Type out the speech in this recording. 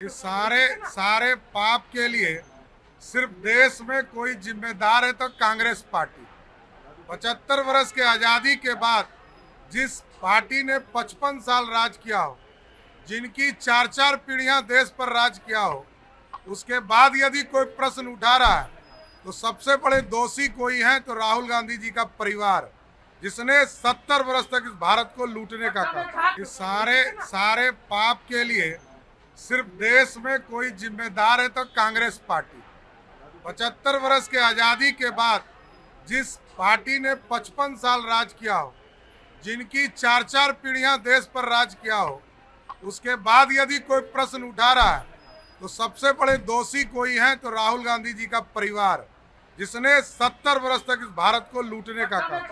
कि सारे सारे पाप के लिए सिर्फ़ देश में कोई जिम्मेदार है तो कांग्रेस पार्टी। पचहत्तर वर्ष के आज़ादी के बाद जिस पार्टी ने 55 साल राज किया हो, जिनकी चार चार पीढ़ियाँ देश पर राज किया हो, उसके बाद यदि कोई प्रश्न उठा रहा है तो सबसे बड़े दोषी कोई है तो राहुल गांधी जी का परिवार, जिसने सत्तर वर्ष तक इस भारत को लूटने का काम सारे सारे पाप के लिए सिर्फ़ देश में कोई जिम्मेदार है तो कांग्रेस पार्टी। पचहत्तर वर्ष के आज़ादी के बाद जिस पार्टी ने 55 साल राज किया हो, जिनकी चार चार पीढ़ियाँ देश पर राज किया हो, उसके बाद यदि कोई प्रश्न उठा रहा है तो सबसे बड़े दोषी कोई हैं तो राहुल गांधी जी का परिवार, जिसने सत्तर वर्ष तक इस भारत को लूटने का काम